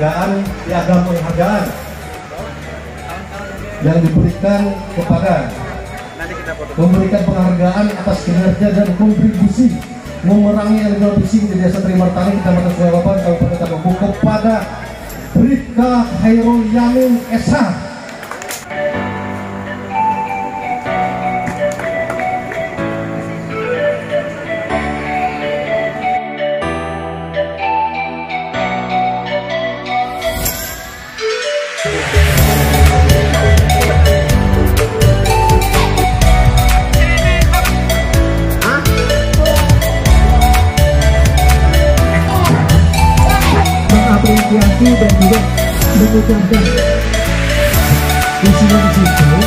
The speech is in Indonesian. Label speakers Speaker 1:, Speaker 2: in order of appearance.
Speaker 1: piagam penghargaan yang diberikan kepada memberikan penghargaan atas kinerja dan kontribusi memerangi illegal fishing di desa Trimartani Kecamatan Suwababan Kabupaten Kabupaten kepada Bribka Hairul Yamin SH
Speaker 2: mengapresiasi dan juga mengucapkan di sini